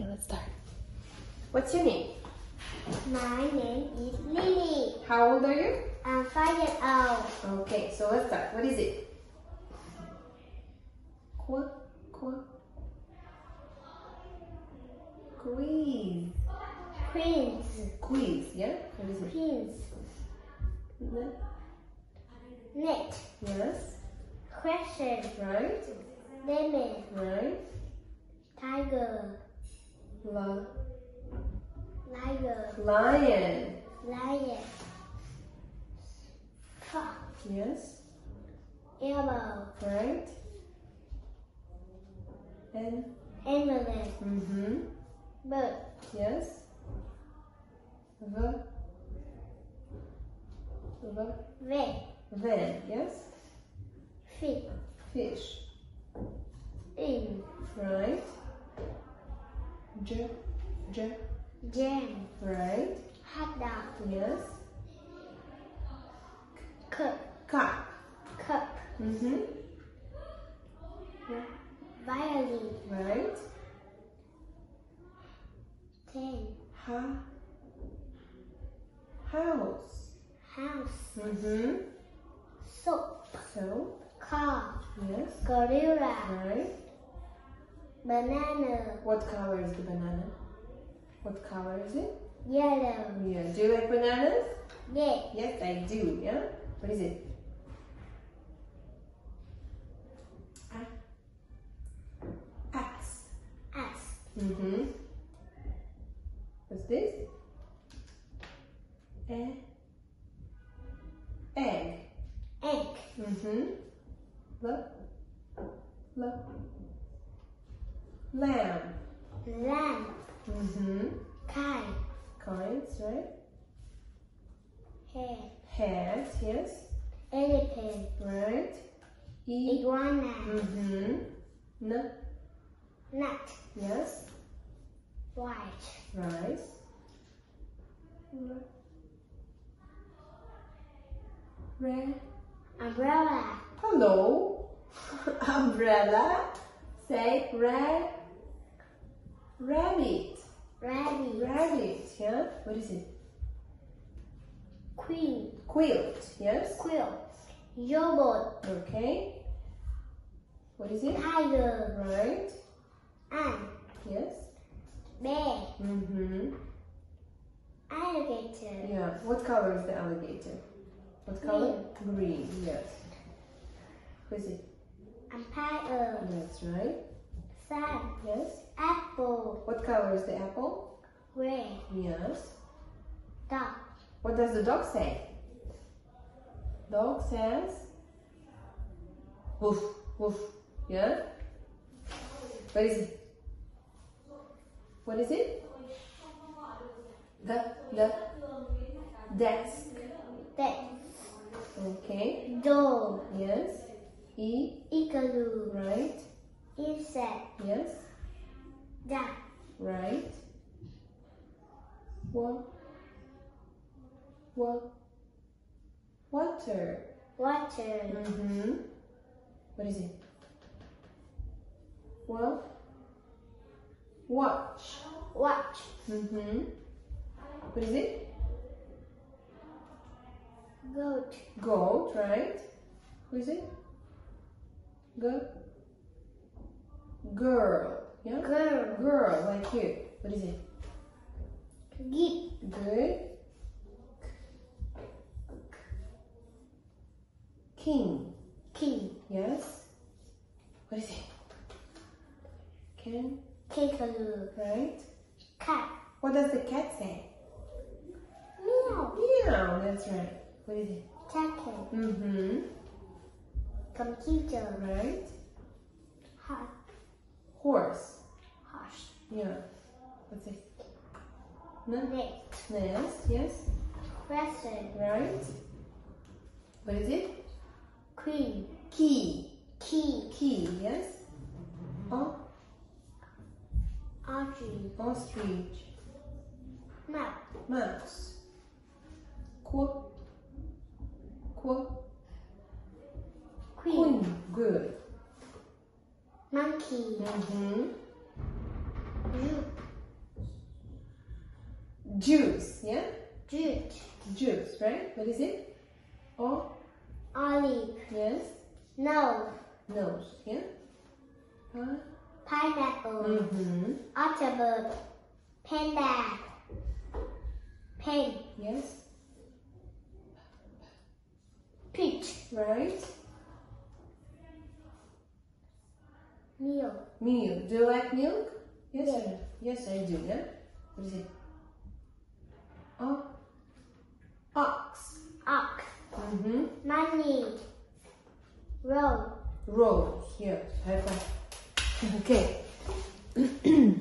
Okay, let's start. What's your name? My name is Lily. How old are you? I'm five years old. Okay, so let's start. What is it? Quoi? Quoi? Quiz. Prince. Quiz, yeah? What is it? Ne- Net. Yes. Question. Right? Lemon. Right? Tiger. Lion. Lion. Fox. Yes. Elbow. Right? And Ambulance. mm-hmm. Bird. Yes. The. The. Vet. Then. Yes. Fish. Fish. In. Right. J. J. Jam. Right. Hot dog. Yes. Cup. Cup. Cup. Mm-hmm. Violin. Right. Ten. Ha. House. House. Mm-hmm. Soap. So. Car. Yes. Gorilla. Right. Banana. What color is the banana? What color is it? Yellow. Yeah. Do you like bananas? Yeah. Yes, I do. Yeah. What is it? A- Axe. Ass. Mm-hmm. What's this? E- egg. Egg. Mm-hmm. L- l- lamb. Lamb. Mm-hmm. Kite. Coins, right? Hair. Hat, yes. Elephant. Right. E. Iguana. Mm-hmm. N. Nut. Yes. White. Rice. Red. Umbrella. Hello. Umbrella. Say red. Rabbit. Rabbit. Rabbit. Yeah. What is it? Queen. Quilt. Yes. Quilt. Robot. Okay. What is it? Tiger. Right. Ant. Yes. Bear. Mm-hmm. Alligator. Yeah. What color is the alligator? What color? Green. Yes. Who is it? Umpire. That's right. Sun. Yes. Apple. What color is the apple? Red. Yes. Dog. What does the dog say? Dog says woof woof. Yeah? What is it? What is it? The the desk. Death. Okay. Dog. Yes. E Igloo. right. Insect. Yes. Duck. Right. What? What? Water. Water. Mm-hmm. What is it? Well, watch. Watch. Mm-hmm. What is it? Goat. Goat, right? Who is it? Go. Girl. Yeah? Girl. Girl, like here. What is it? Geek. Good. King. King. Yes. What is it? Can. Kangaroo. Right? Cat. What does the cat say? Meow. Meow. That's right. What is it? Jacket. Mm-hmm. Computer. Right? Hot. Horse. Horse. Yeah. What's it? No. Next. Nest. Yes. Crescent. Right? What is it? Queen. Key. Key. Key. Yes. Oh, Audrey. ostrich. Mouse. Mouse. Qu. Qu. Queen. Queen. Good. Monkey. Mm-hmm. Juice, yeah? Jute. Juice, right? What is it? Oh, Olive. yes. Nose. Nose, yeah? Huh? Pineapple. Mm-hmm. Octobird. Panda. Pen. Yes. Peach. Right. Milk. Do you like milk? Yes, Yeah. Yes, I do, yeah? What is it? Oh. Ox. Ox. Mm-hmm. Money. Roll. Rose, yes. High five. Okay.